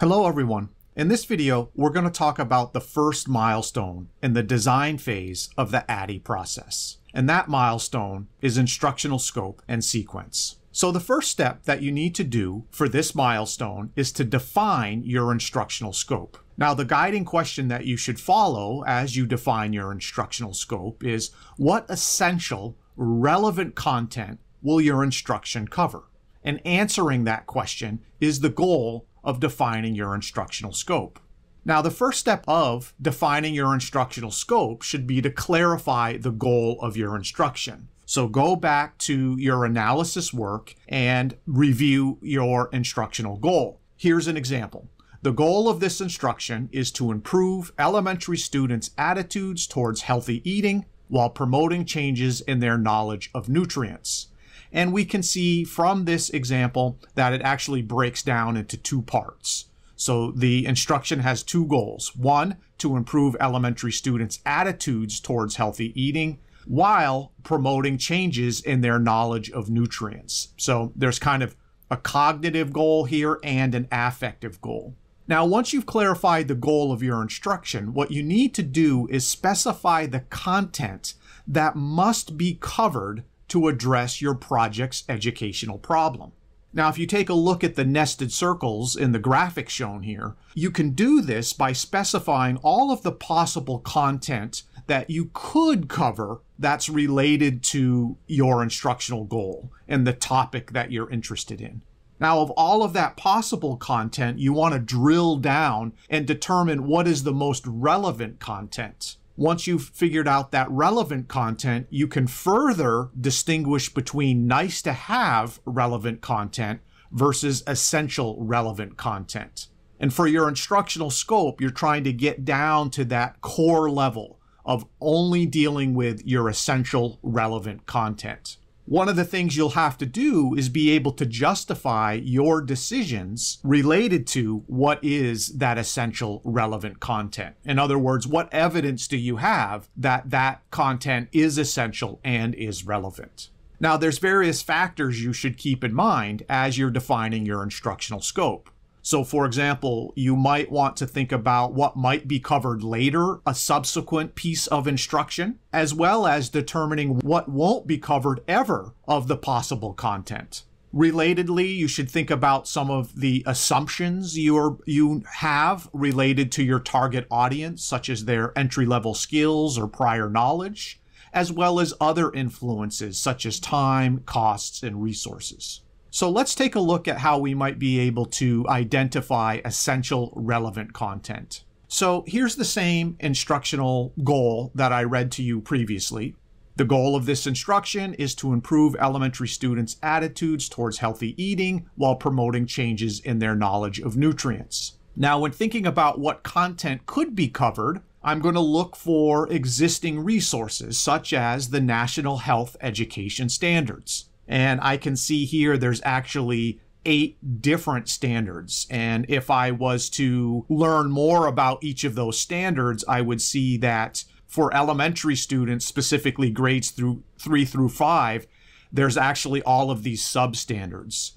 Hello everyone. In this video, we're going to talk about the first milestone in the design phase of the ADDIE process. And that milestone is instructional scope and sequence. So the first step that you need to do for this milestone is to define your instructional scope. Now, the guiding question that you should follow as you define your instructional scope is what essential, relevant content will your instruction cover? And answering that question is the goal of defining your instructional scope. Now, the first step of defining your instructional scope should be to clarify the goal of your instruction. So go back to your analysis work and review your instructional goal. Here's an example. The goal of this instruction is to improve elementary students' attitudes towards healthy eating while promoting changes in their knowledge of nutrients. And we can see from this example that it actually breaks down into two parts. So the instruction has two goals. One, to improve elementary students' attitudes towards healthy eating while promoting changes in their knowledge of nutrients. So there's kind of a cognitive goal here and an affective goal. Now, once you've clarified the goal of your instruction, what you need to do is specify the content that must be covered to address your project's educational problem. Now, if you take a look at the nested circles in the graphic shown here, you can do this by specifying all of the possible content that you could cover that's related to your instructional goal and the topic that you're interested in. Now, of all of that possible content, you want to drill down and determine what is the most relevant content once you've figured out that relevant content, you can further distinguish between nice to have relevant content versus essential relevant content. And for your instructional scope, you're trying to get down to that core level of only dealing with your essential relevant content one of the things you'll have to do is be able to justify your decisions related to what is that essential relevant content. In other words, what evidence do you have that that content is essential and is relevant? Now, there's various factors you should keep in mind as you're defining your instructional scope. So, for example, you might want to think about what might be covered later, a subsequent piece of instruction, as well as determining what won't be covered ever of the possible content. Relatedly, you should think about some of the assumptions you you have related to your target audience, such as their entry level skills or prior knowledge, as well as other influences such as time, costs, and resources. So let's take a look at how we might be able to identify essential relevant content. So here's the same instructional goal that I read to you previously. The goal of this instruction is to improve elementary students' attitudes towards healthy eating while promoting changes in their knowledge of nutrients. Now, when thinking about what content could be covered, I'm going to look for existing resources such as the National Health Education Standards. And I can see here there's actually eight different standards. And if I was to learn more about each of those standards, I would see that for elementary students, specifically grades through three through five, there's actually all of these substandards.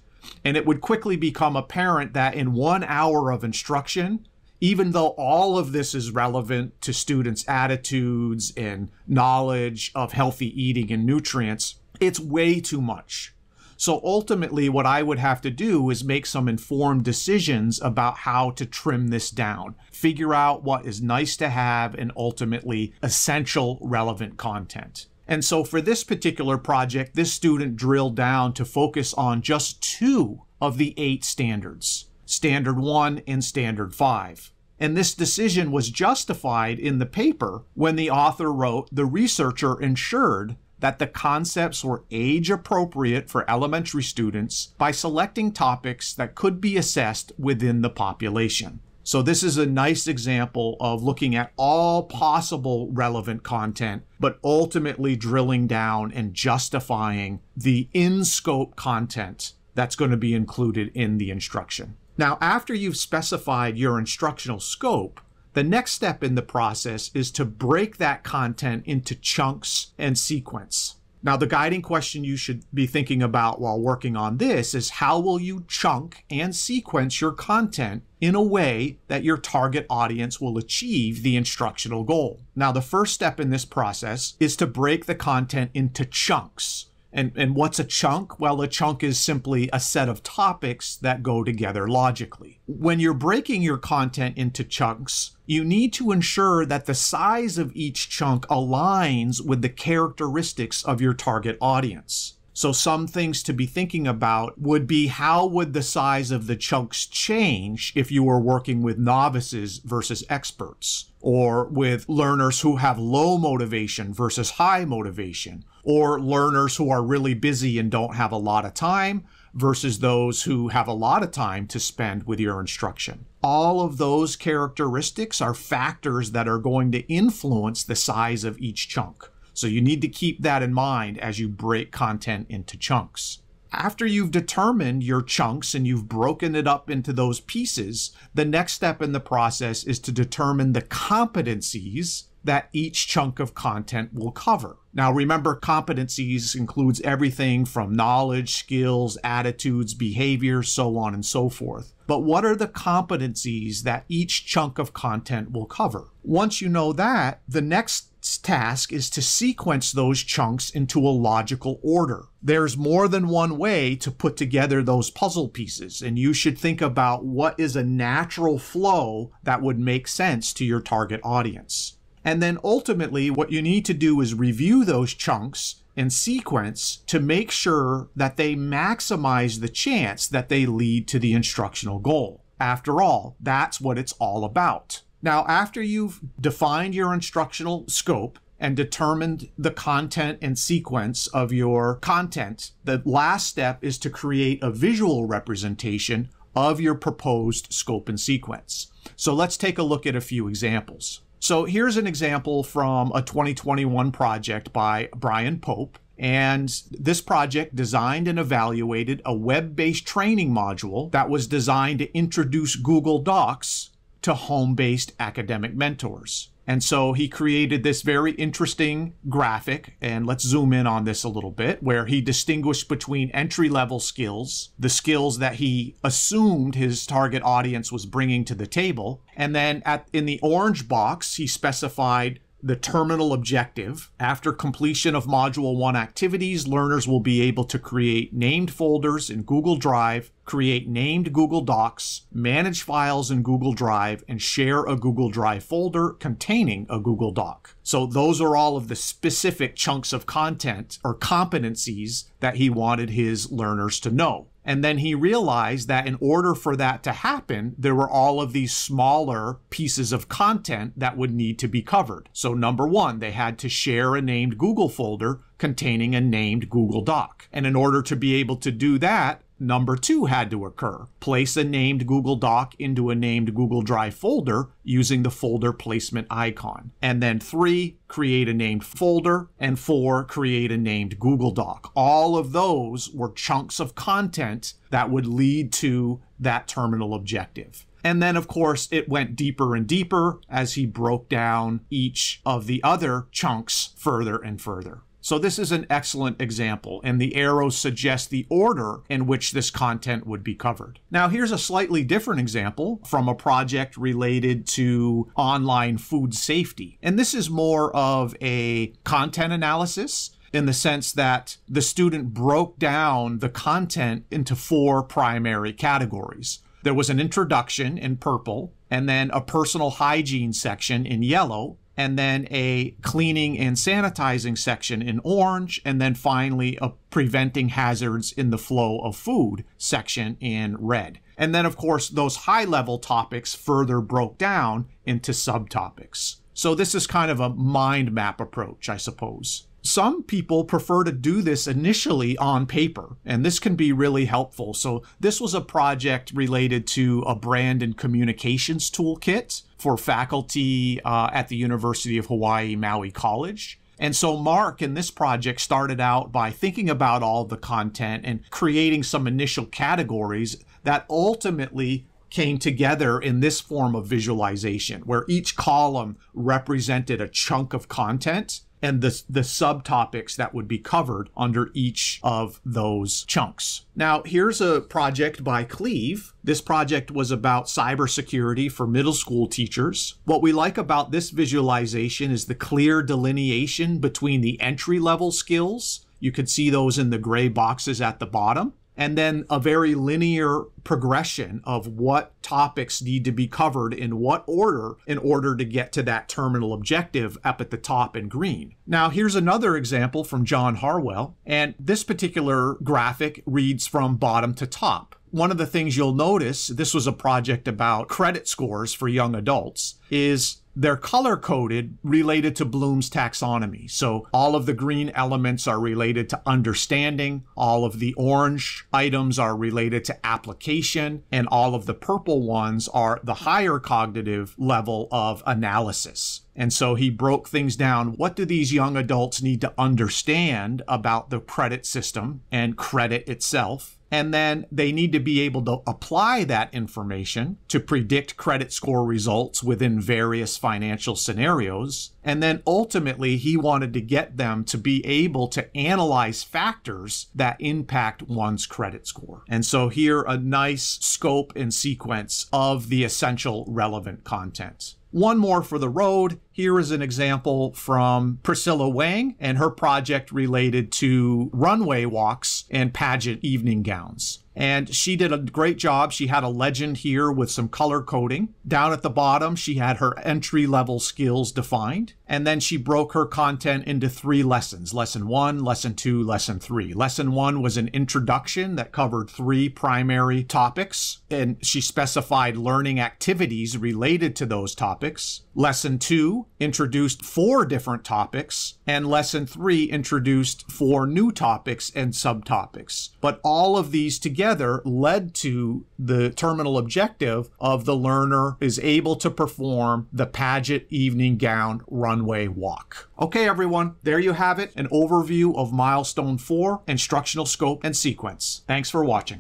And it would quickly become apparent that in one hour of instruction, even though all of this is relevant to students' attitudes and knowledge of healthy eating and nutrients, it's way too much. So ultimately, what I would have to do is make some informed decisions about how to trim this down, figure out what is nice to have and ultimately essential relevant content. And so for this particular project, this student drilled down to focus on just two of the eight standards, Standard 1 and Standard 5. And this decision was justified in the paper when the author wrote the researcher ensured that the concepts were age appropriate for elementary students by selecting topics that could be assessed within the population. So, this is a nice example of looking at all possible relevant content, but ultimately drilling down and justifying the in scope content that's going to be included in the instruction. Now, after you've specified your instructional scope, the next step in the process is to break that content into chunks and sequence. Now, the guiding question you should be thinking about while working on this is how will you chunk and sequence your content in a way that your target audience will achieve the instructional goal? Now, the first step in this process is to break the content into chunks. And, and what's a chunk? Well, a chunk is simply a set of topics that go together logically. When you're breaking your content into chunks, you need to ensure that the size of each chunk aligns with the characteristics of your target audience. So some things to be thinking about would be how would the size of the chunks change if you were working with novices versus experts or with learners who have low motivation versus high motivation or learners who are really busy and don't have a lot of time versus those who have a lot of time to spend with your instruction. All of those characteristics are factors that are going to influence the size of each chunk. So you need to keep that in mind as you break content into chunks. After you've determined your chunks and you've broken it up into those pieces, the next step in the process is to determine the competencies that each chunk of content will cover. Now, remember, competencies includes everything from knowledge, skills, attitudes, behavior, so on and so forth. But what are the competencies that each chunk of content will cover? Once you know that, the next task is to sequence those chunks into a logical order. There's more than one way to put together those puzzle pieces, and you should think about what is a natural flow that would make sense to your target audience. And then ultimately, what you need to do is review those chunks and sequence to make sure that they maximize the chance that they lead to the instructional goal. After all, that's what it's all about. Now, after you've defined your instructional scope and determined the content and sequence of your content, the last step is to create a visual representation of your proposed scope and sequence. So let's take a look at a few examples. So here's an example from a 2021 project by Brian Pope. And this project designed and evaluated a web based training module that was designed to introduce Google Docs to home based academic mentors. And so he created this very interesting graphic, and let's zoom in on this a little bit, where he distinguished between entry level skills, the skills that he assumed his target audience was bringing to the table, and then at in the orange box he specified the terminal objective. After completion of Module 1 activities, learners will be able to create named folders in Google Drive, create named Google Docs, manage files in Google Drive, and share a Google Drive folder containing a Google Doc. So those are all of the specific chunks of content or competencies that he wanted his learners to know. And then he realized that in order for that to happen, there were all of these smaller pieces of content that would need to be covered. So, number one, they had to share a named Google folder containing a named Google Doc. And in order to be able to do that, number two had to occur. Place a named Google Doc into a named Google Drive folder using the folder placement icon. And then three, create a named folder. And four, create a named Google Doc. All of those were chunks of content that would lead to that terminal objective. And then, of course, it went deeper and deeper as he broke down each of the other chunks further and further. So this is an excellent example, and the arrows suggest the order in which this content would be covered. Now here's a slightly different example from a project related to online food safety. And this is more of a content analysis in the sense that the student broke down the content into four primary categories. There was an introduction in purple, and then a personal hygiene section in yellow, and then a cleaning and sanitizing section in orange, and then finally a preventing hazards in the flow of food section in red. And then, of course, those high level topics further broke down into subtopics. So, this is kind of a mind map approach, I suppose. Some people prefer to do this initially on paper, and this can be really helpful. So, this was a project related to a brand and communications toolkit for faculty uh, at the University of Hawaii Maui College. And so Mark in this project started out by thinking about all the content and creating some initial categories that ultimately came together in this form of visualization, where each column represented a chunk of content and the, the subtopics that would be covered under each of those chunks. Now, here's a project by Cleve. This project was about cybersecurity for middle school teachers. What we like about this visualization is the clear delineation between the entry level skills. You could see those in the gray boxes at the bottom and then a very linear progression of what topics need to be covered in what order in order to get to that terminal objective up at the top in green. Now, here's another example from John Harwell, and this particular graphic reads from bottom to top. One of the things you'll notice, this was a project about credit scores for young adults, is they're color coded related to Bloom's taxonomy. So all of the green elements are related to understanding, all of the orange items are related to application, and all of the purple ones are the higher cognitive level of analysis. And so he broke things down. What do these young adults need to understand about the credit system and credit itself? And then they need to be able to apply that information to predict credit score results within various financial scenarios. And then ultimately, he wanted to get them to be able to analyze factors that impact one's credit score. And so here, a nice scope and sequence of the essential relevant content. One more for the road. Here is an example from Priscilla Wang and her project related to runway walks and pageant evening gowns. And she did a great job. She had a legend here with some color coding. Down at the bottom, she had her entry level skills defined. And then she broke her content into three lessons lesson one, lesson two, lesson three. Lesson one was an introduction that covered three primary topics, and she specified learning activities related to those topics. Lesson two introduced four different topics, and lesson three introduced four new topics and subtopics. But all of these together led to the terminal objective of the learner is able to perform the pageant evening gown runway walk. Okay, everyone, there you have it an overview of milestone four, instructional scope and sequence. Thanks for watching.